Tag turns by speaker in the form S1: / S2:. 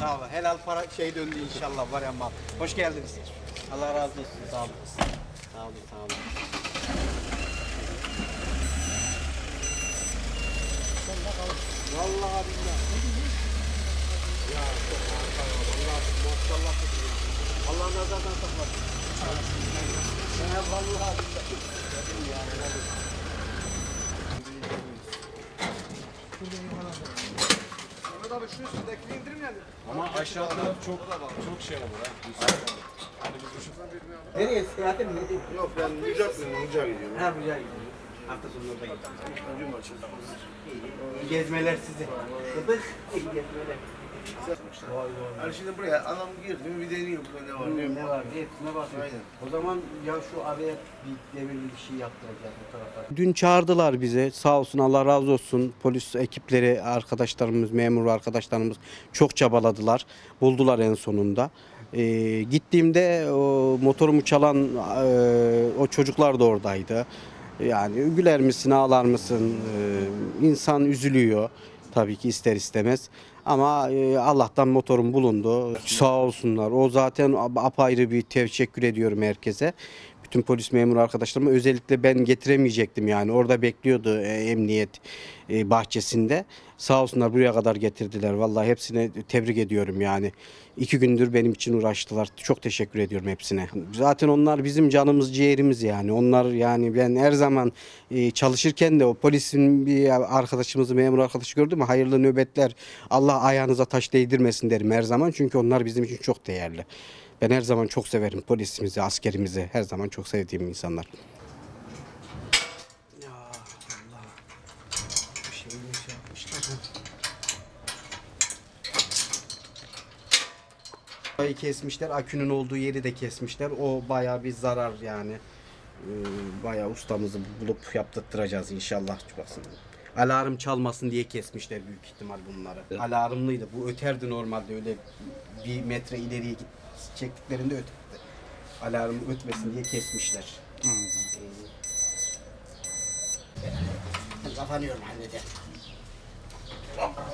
S1: Bravo. Helal para şey döndü inşallah var ya mal. Hoş geldiniz. Allah razı olsun. Sağ olun. Sağ olun, sağ olun. Vallahi billahi. Ya çok harika ya. Vallahi maşallah. Allah nazardan saklasın. Ya vallahi billahi. Dedim ya, helal olsun.
S2: Abi şu üstündekini indirim yani.
S3: Ama aşağıda çok çok şey olur ha. Hani biz düşün.
S1: Nereye seyahate mi?
S2: Yok ben Mücahit'le Mücahit gidiyorum.
S1: Ha buraya gidiyorum. Hafta sonu orada gidiyorum. Gezmeler. İyi gezmeler.
S2: Yani şimdi buraya adam girdi mi bir deniyor burada ne var ne.
S1: Ne var? Hepsine bakıyor.
S2: Aynen.
S1: O zaman ya şu araya bir demirli bir şey yaptıracağız bu tarafa. Dün çağırdılar bize. Sağ olsun Allah razı olsun. Polis ekipleri, arkadaşlarımız, memur arkadaşlarımız çok çabaladılar. Buldular en sonunda. Ee, gittiğimde o motorumu çalan e, o çocuklar da oradaydı. Yani güler misin, ağlar mısın? Ee, insan üzülüyor tabii ki ister istemez. Ama e, Allah'tan motorum bulundu. Sağ olsunlar. O zaten apayrı bir teşekkür ediyorum herkese. Bütün polis memuru arkadaşlarıma özellikle ben getiremeyecektim yani. Orada bekliyordu e, emniyet bahçesinde. Sağ olsunlar buraya kadar getirdiler. Vallahi hepsine tebrik ediyorum yani. İki gündür benim için uğraştılar. Çok teşekkür ediyorum hepsine. Zaten onlar bizim canımız ciğerimiz yani. Onlar yani ben her zaman e, çalışırken de o polisin bir arkadaşımızı memur arkadaşı gördüm mü hayırlı nöbetler. Allah ayağınıza taş değdirmesin derim her zaman. Çünkü onlar bizim için çok değerli. Ben her zaman çok severim polisimizi, askerimizi. Her zaman çok sevdiğim insanlar. Ya Allah. Bu şeyi Burayı kesmişler, akünün olduğu yeri de kesmişler. O bayağı bir zarar yani. Ee, Bayağı ustamızı bulup yaptırtıracağız inşallah. Baksın. Alarm çalmasın diye kesmişler büyük ihtimal bunları. Alarmlıydı. Bu öterdi normalde öyle bir metre ileriye git çektiklerinde öterdi. Alarm ötmesin diye kesmişler. Ee, ben kapanıyorum hallederim. Oh.